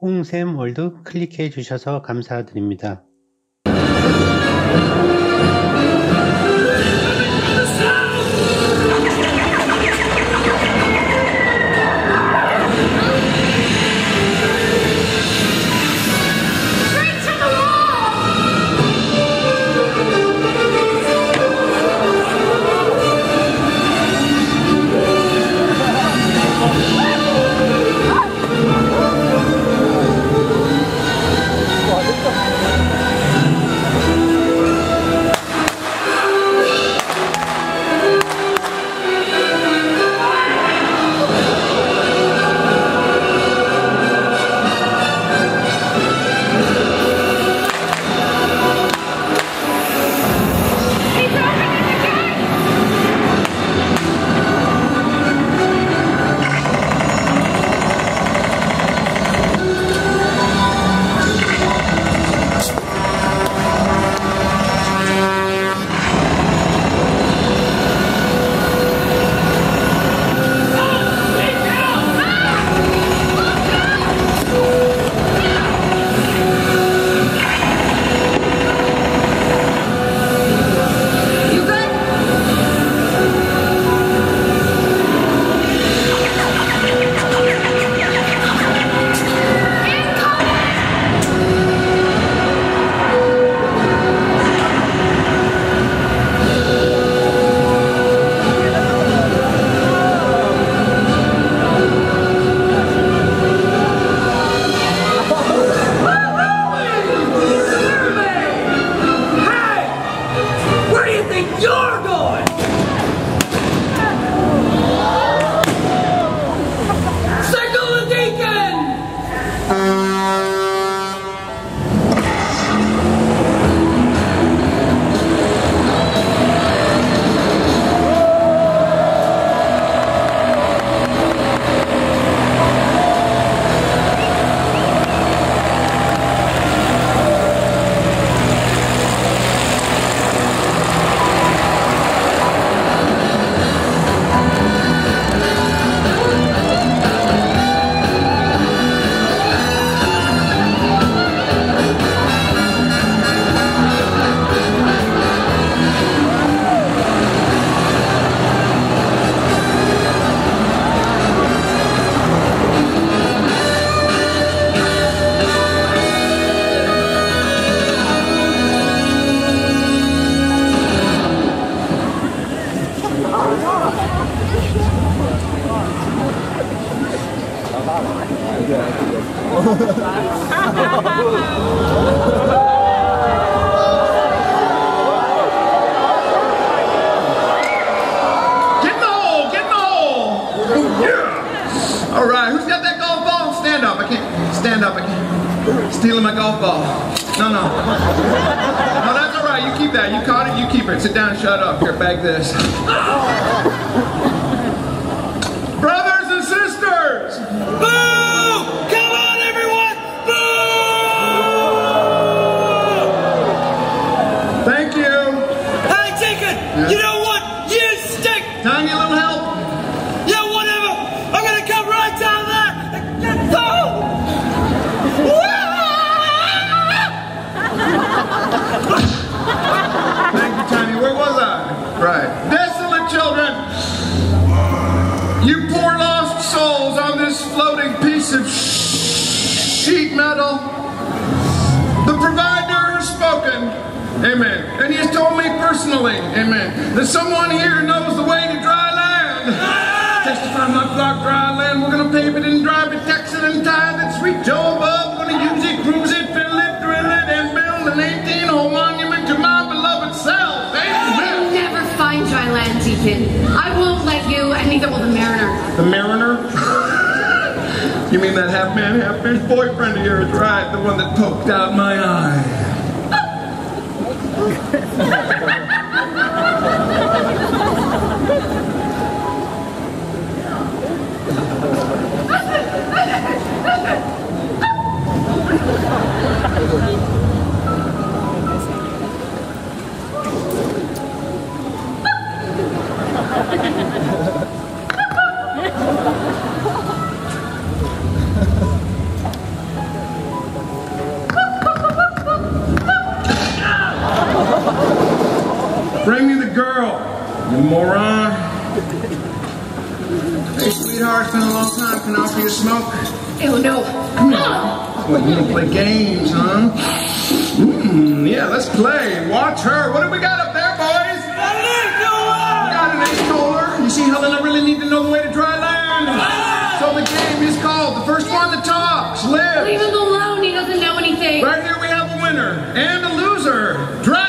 홍샘월드 클릭해 주셔서 감사드립니다. This floating piece of sheet metal. The provider has spoken. Amen. And he has told me personally, amen, that someone here knows the way to dry land. Testify my flock dry land. We're going to pave it and drive it, tax it and tithe it. Sweet Joe above. We're going to use it, cruise it, fill it, drill it, and build an 18 hole monument to my beloved self. You'll never find dry land, Deacon. I won't let you, and neither will the mariner. The mariner? You mean that half man, half fish boyfriend of yours, right? The one that poked out my eye. Ha ha ha! moron. Hey, sweetheart, it's been a long time. Can I offer you a smoke? Oh, no. Come on. What, you want to play games, huh? Mm, yeah, let's play. Watch her. What do we got up there, boys? A leaf cooler! We got an ice cooler. You see, Helen, I really need to know the way to dry land. So the game is called The First One to Talks Lives. Leave him alone. He doesn't know anything. Right here we have a winner and a loser. Dry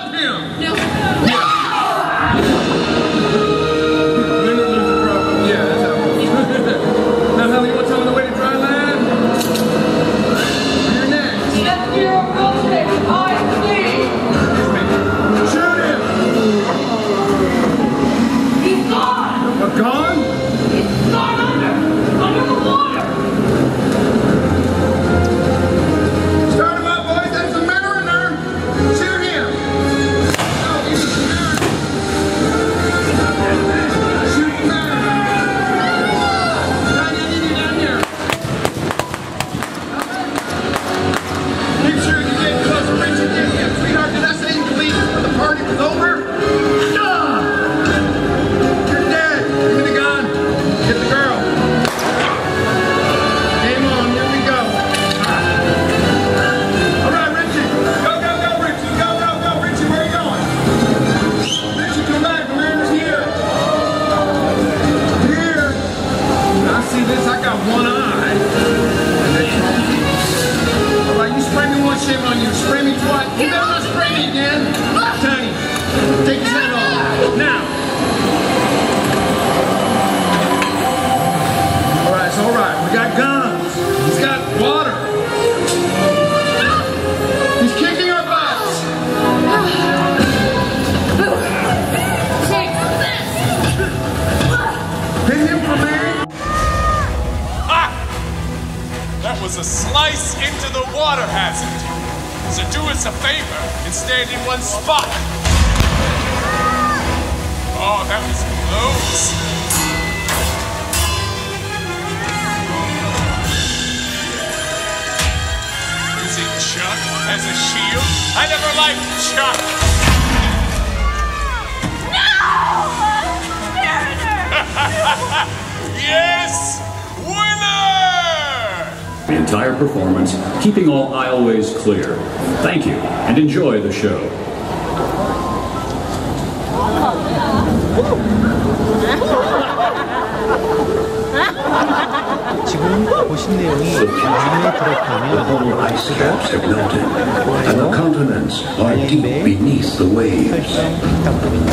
ice caps have melted, and the continents are deep beneath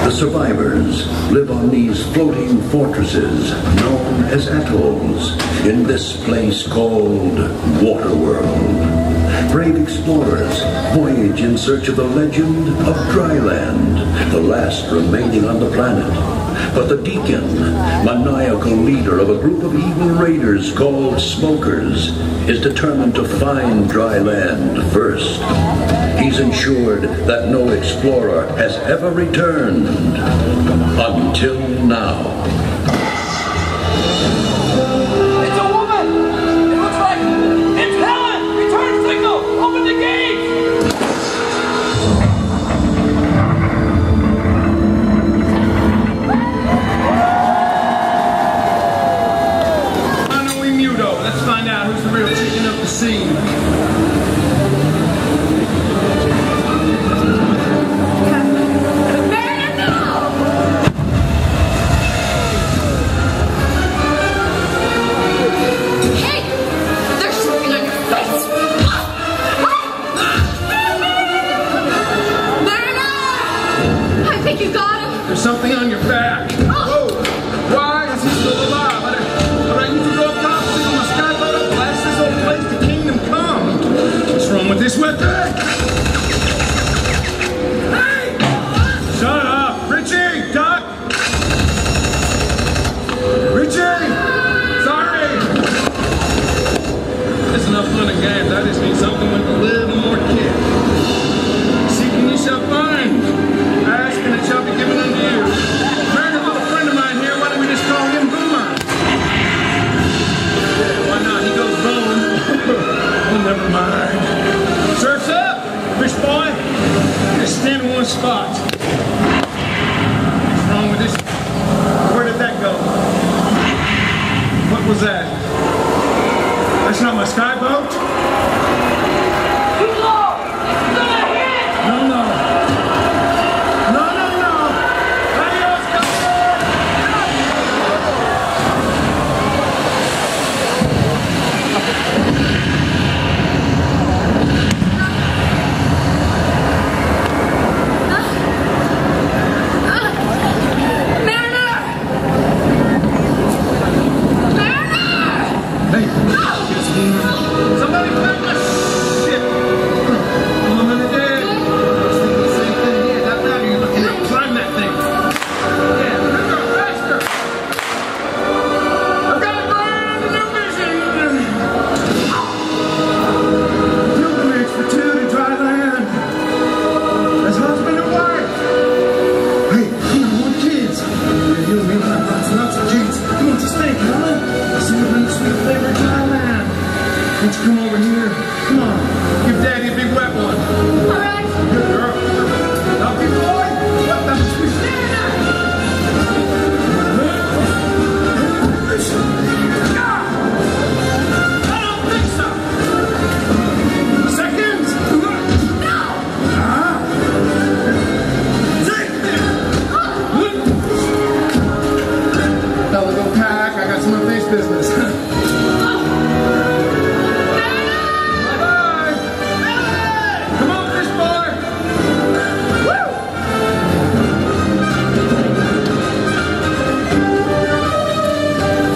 The survivors live on these floating fortresses known as atolls in this place called Waterworld. Brave explorers voyage in search of the legend of Dryland, the last remaining on the planet. But the Deacon, maniacal leader of a group of evil raiders called called Smokers is determined to find dry land first. He's ensured that no explorer has ever returned until now.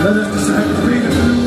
Let us decide the freedom.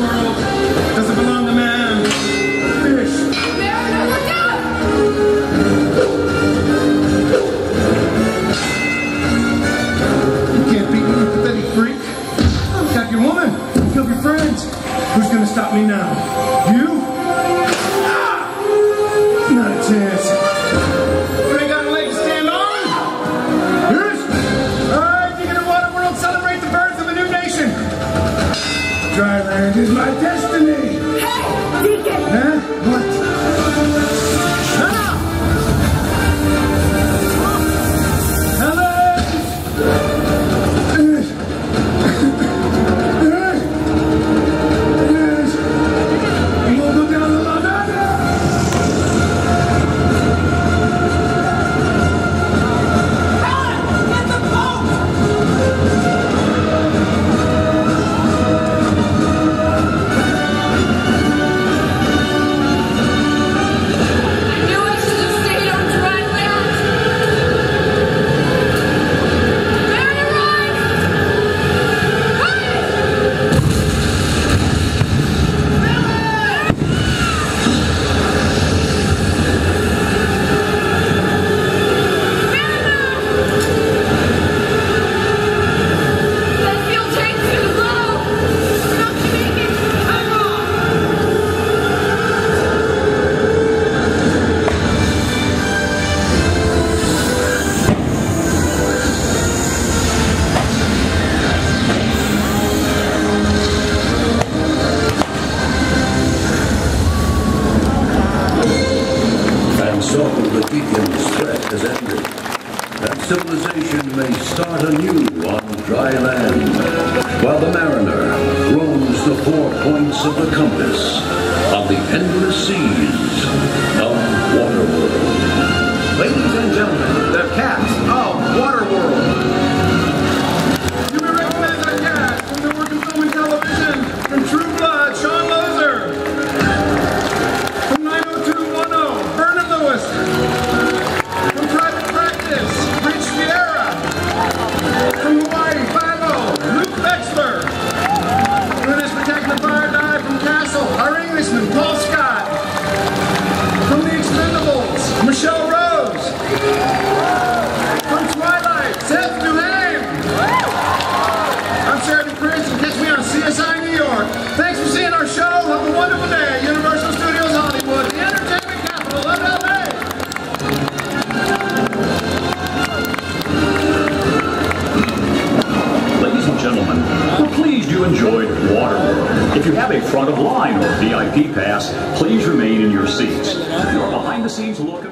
you enjoyed Waterworld. If you have a front of line or VIP pass, please remain in your seats. Your behind the scenes look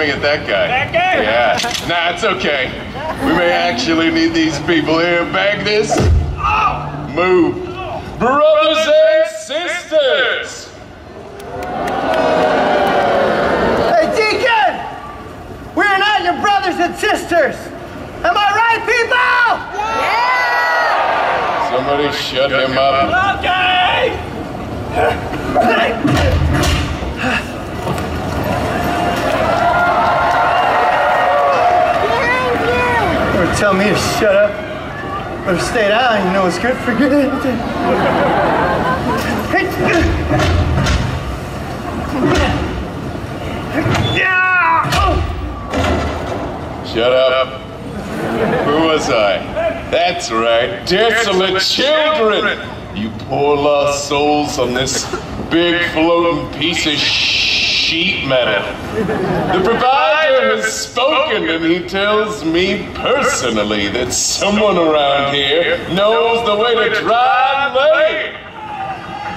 aiming at that guy. That guy? Yeah. Nah, it's okay. We may actually need these people here. Bag this. Move. Brothers and sisters! Hey, Deacon! We are not your brothers and sisters! Am I right, people? Yeah! Somebody shut him up. Okay! Tell me to shut up. Or to stay down, you know it's good for good. Shut up. Who was I? That's right. Desolate children! You poor lost souls on this big floating piece of sheet metal. The provider has spoken and he tells me personally that someone around here knows the way to dry land.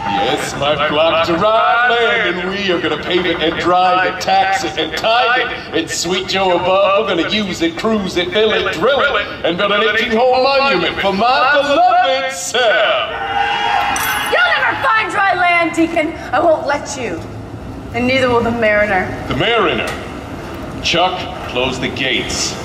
Yes, my flock to dry land, and we are gonna pave it and drive it, tax it and tide it. And sweet Joe above, we're gonna use it, cruise it, fill it, drill it, and build an 18-hole monument for my beloved self. You'll never find dry land, Deacon. I won't let you. And neither will the mariner. The mariner. Chuck, close the gates. The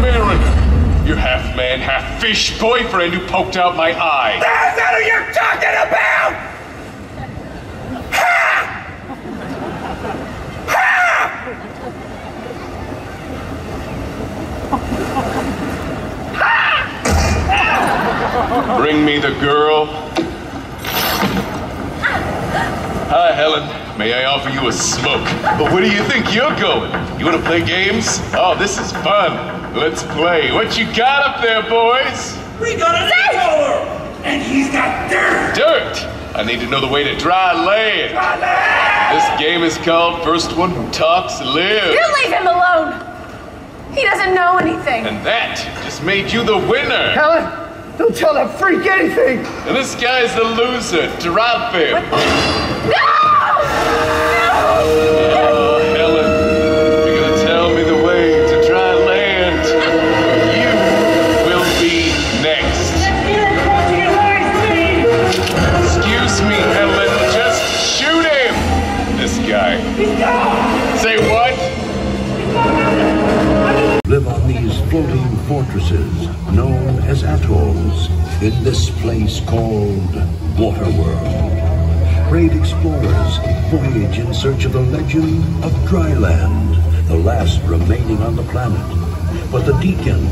mariner. Your half man, half fish boyfriend who poked out my eye. That's not who you're talking about! Bring me the girl. Hi, Helen. May I offer you a smoke? But where do you think you're going? You want to play games? Oh, this is fun. Let's play. What you got up there, boys? We got an inhaler! And he's got dirt! Dirt. I need to know the way to dry land. This game is called First One Who Talks Lives. You leave him alone. He doesn't know anything. And that just made you the winner. Helen, don't tell that freak anything! And this guy's the loser. Drop him. No! Floating fortresses known as atolls in this place called Waterworld. Brave explorers voyage in search of the legend of Dryland, the last remaining on the planet. But the Deacon,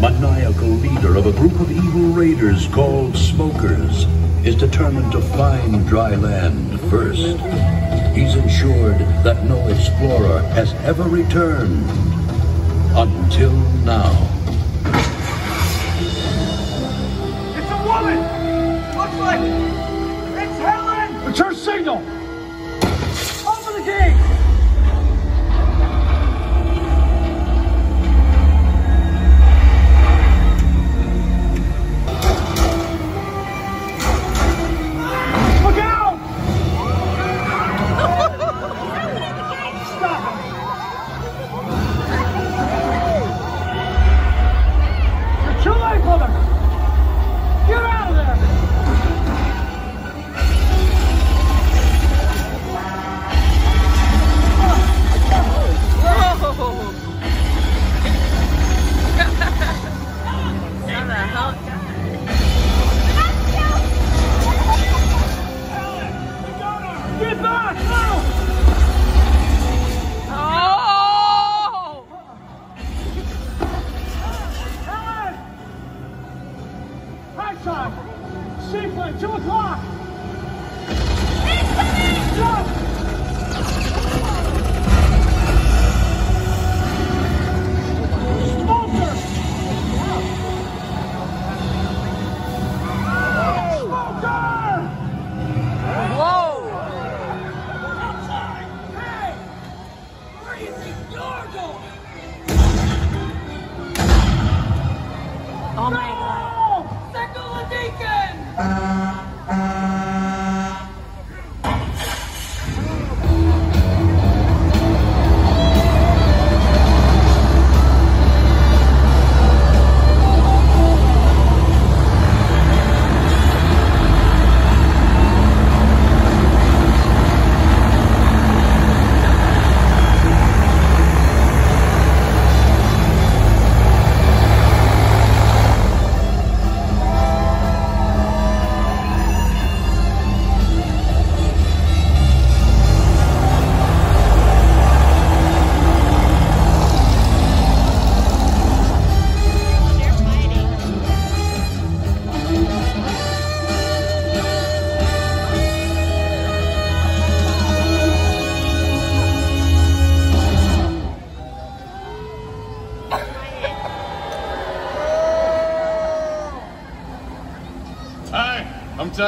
maniacal leader of a group of evil raiders called Smokers, is determined to find Dryland first. He's ensured that no explorer has ever returned until now. It's a woman! Looks like it's Helen! It's her signal! Open the gate! on! Oh!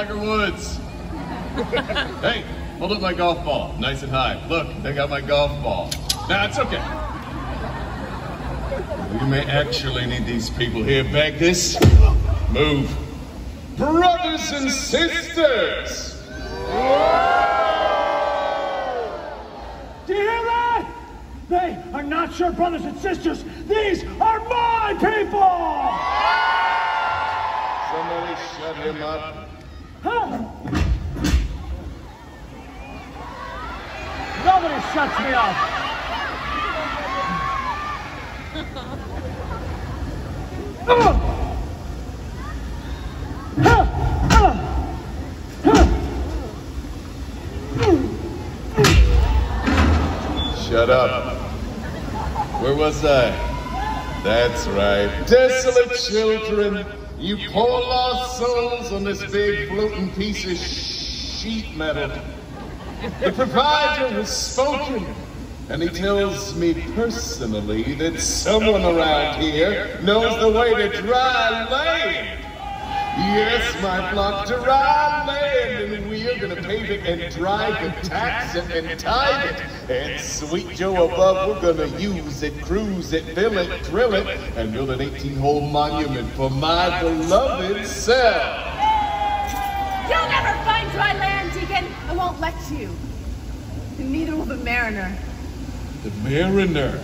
Tiger Woods. hey, hold up my golf ball, nice and high. Look, I got my golf ball. Nah, it's okay. We may actually need these people here. Bag this. Move. Brothers and sisters! Do you hear that? They are not your brothers and sisters. These are my people! Somebody shut him up. Nobody shuts me up. Shut up. Where was I? That's right. Desolate children, you poor lost souls on this big floating piece of sheet metal. The provider has spoken, and he tells me personally that someone around here knows the way to dry land. Yes, my flock, dry land, and we are gonna pave it and drive it, tax it and tithe it. And sweet Joe above, we're gonna use it, cruise it, fill it, drill it, and build an 18-hole monument for my beloved self. You'll never find dry land, Deacon. I won't let you. And neither will the mariner. The mariner.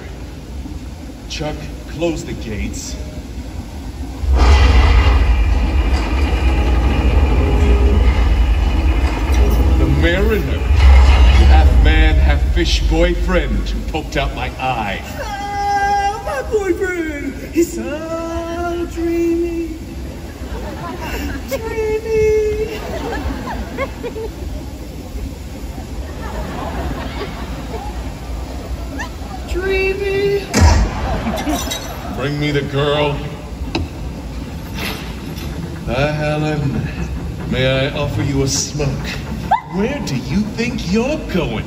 Chuck, close the gates. Mariner. Half man, half fish boyfriend who poked out my eye. Ah, my boyfriend. He's so dreamy. Dreamy. Dreamy. Bring me the girl. Ah, Helen, may I offer you a smoke? Where do you think you're going?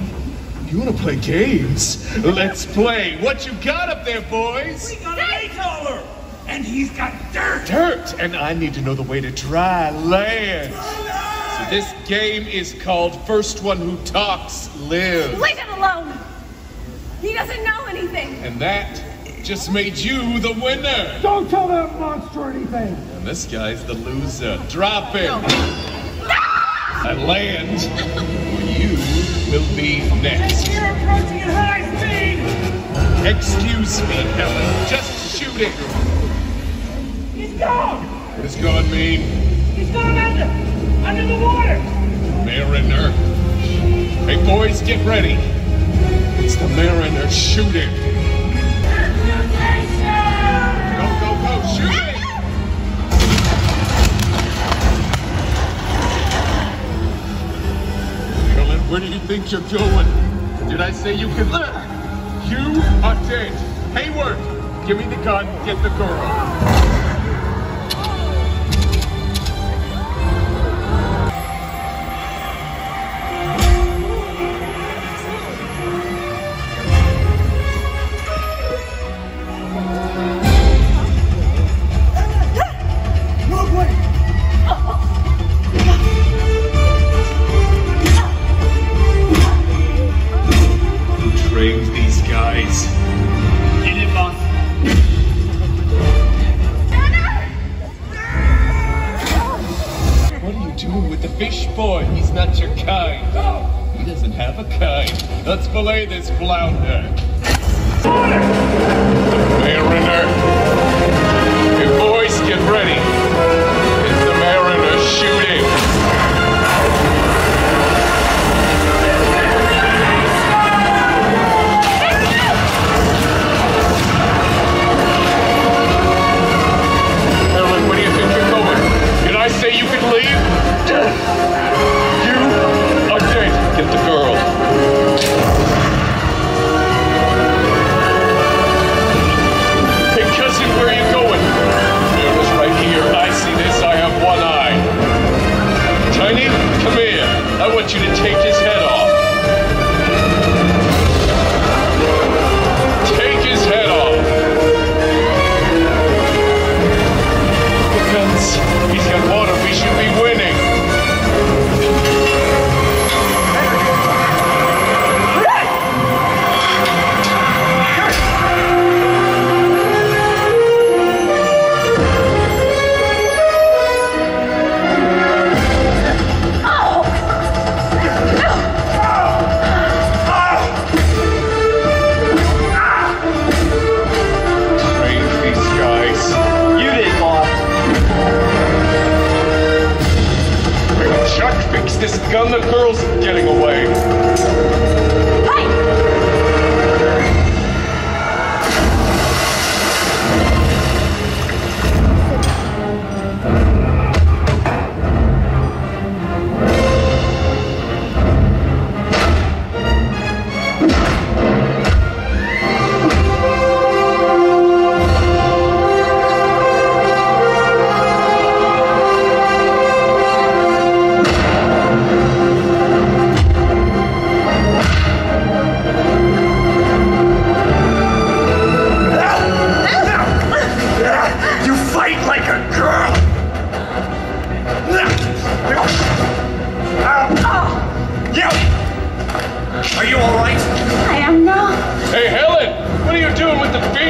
You want to play games? Let's play. What you got up there, boys? We got a Maytaller. And he's got dirt. Dirt, and I need to know the way to dry land. So this game is called First One Who Talks Lives. Leave him alone. He doesn't know anything. And that just made you the winner. Don't tell that monster anything. And this guy's the loser. Drop him. I land. You will be next. You're approaching at high speed. Excuse me, Helen. Just shoot it. He's gone. What does gone mean? He's gone under, under the water. Mariner. Hey, boys, get ready. It's the Mariner. Shoot him. Where do you think you're going? Did I say you could live? You are dead. Hayward, give me the gun. Get the girl.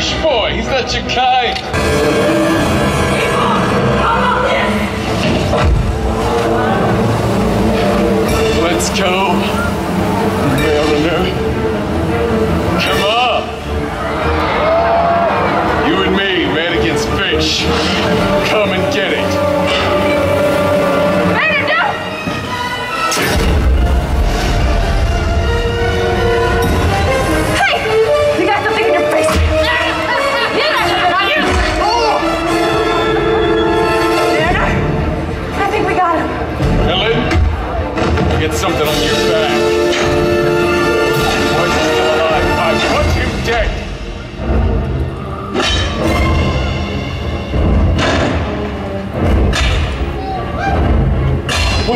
Fish boy? He's not your kind. Let's go,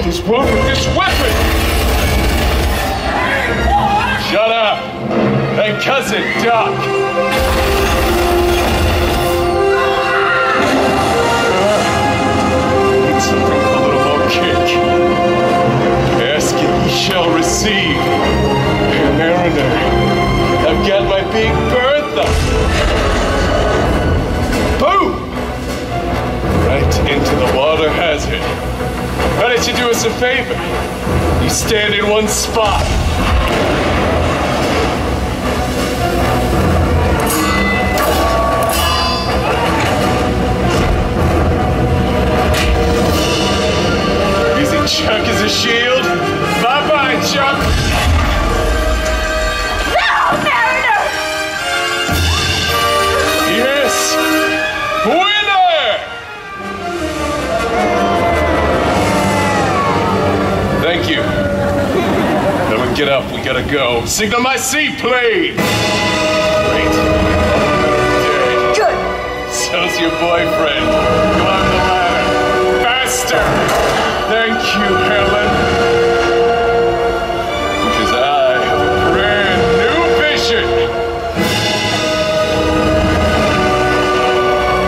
What is wrong with this weapon? Shut up! Hey, cousin, ye shall receive. Mariner, a favor? You stand in one spot. Using Chuck as a shield? Get up. We gotta go. Signal my seaplane! Wait. Dead. Good. So's your boyfriend. Go up the ladder. Faster! Thank you, Helen. Because I have a brand new vision.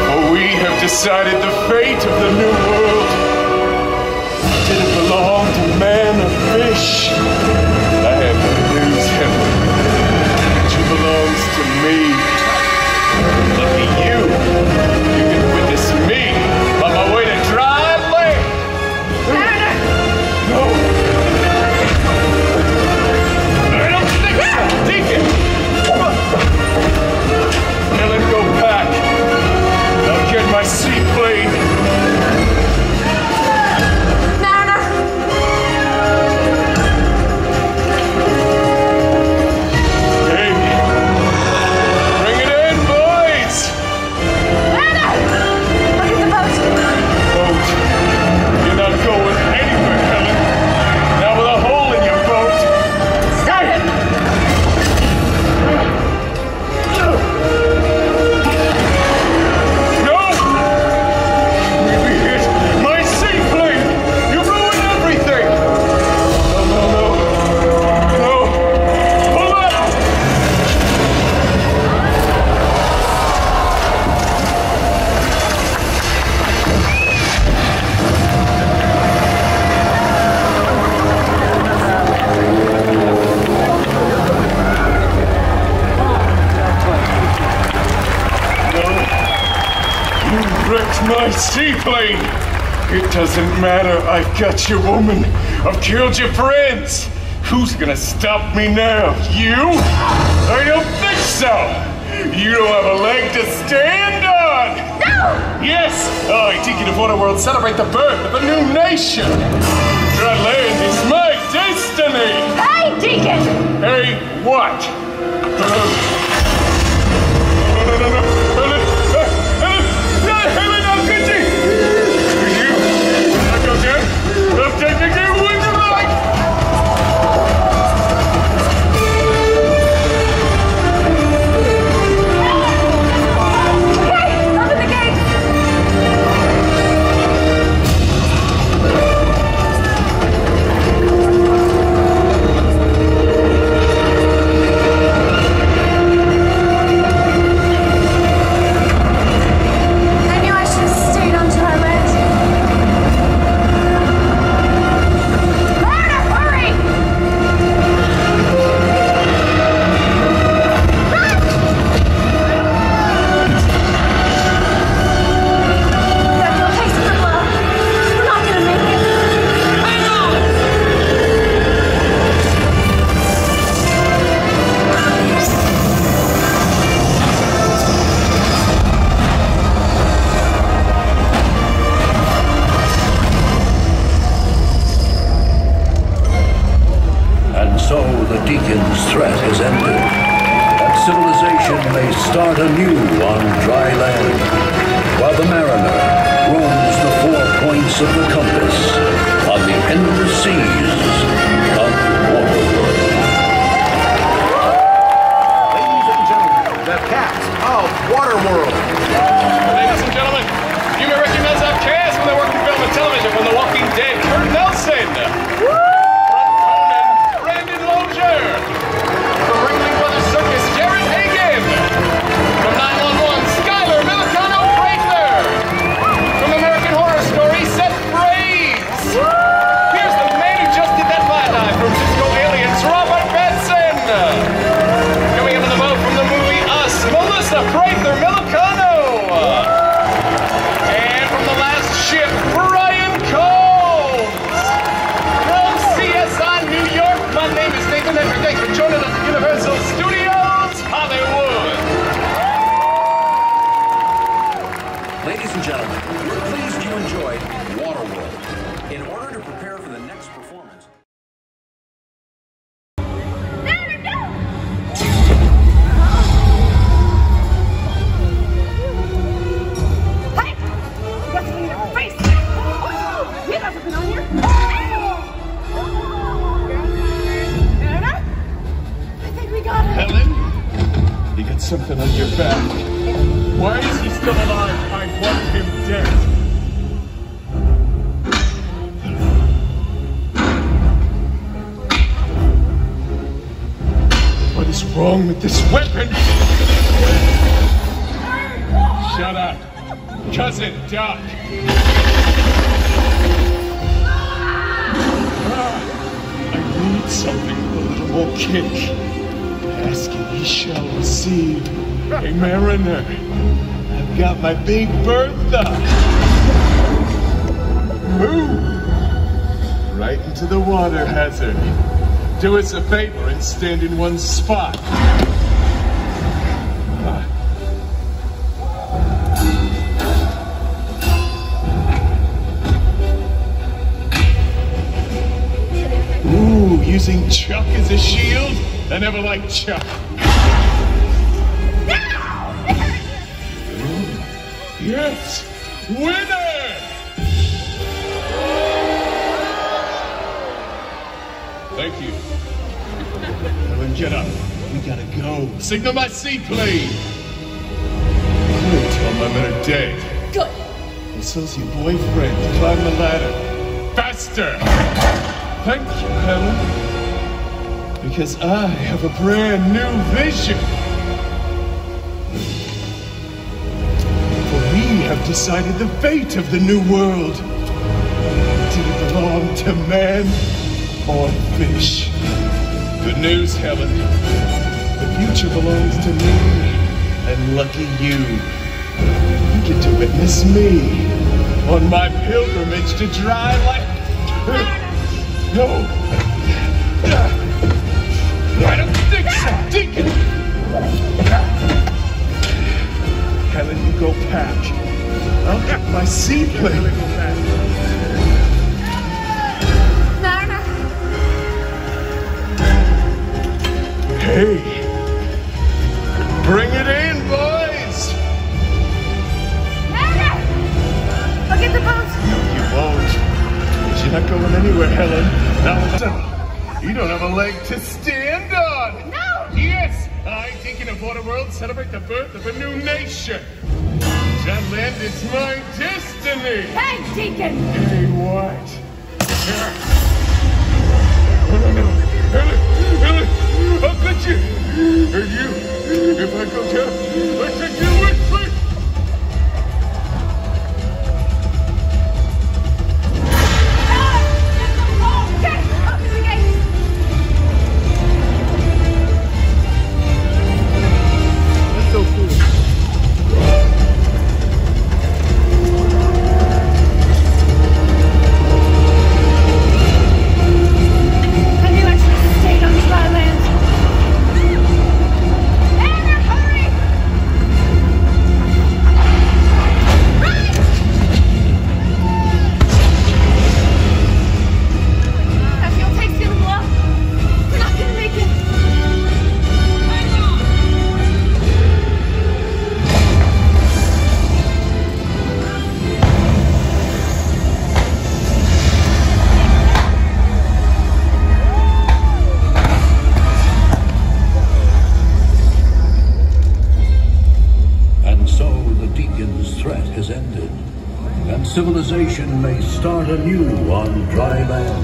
For we have decided the fate of the new world. matter, I've got your woman. I've killed your friends. Who's gonna stop me now? You? I don't think so. You don't have a leg to stand on. No! Yes, oh, I, Tiki of Waterworld, celebrate the birth of a new nation. Your land is my destiny. Hey, Deacon. Hey, what? Start anew on dry land, while the mariner roams the four points of the compass on the endless seas and gentlemen, we're pleased you enjoyed Waterworld. In order to us a favor and stand in one spot. Ooh, using Chuck as a shield? I never liked Chuck. Yes! Winner! Get up. We gotta go. Signal my seaplane. Good, tell my men are dead. Good. And so's your boyfriend. Climb the ladder. Faster! Thank you, Helen. Because I have a brand new vision. For we have decided the fate of the new world. Did it belong to man or fish? Good news, Helen. The future belongs to me, and lucky you. You get to witness me on my pilgrimage to dry land. No. I don't think so, Deacon. Helen, you go pack. I'll get my Hey, bring it in, boys. Helen, the boat. No, you won't. You're not going anywhere, Helen. Now, you don't have a leg to stand on. No. Yes, I think in a Waterworld celebrate the birth of a new nation. That land is my destiny. Hey, Deacon. Hey, what? How could you? And you, if I go down, I take you start anew on dry land.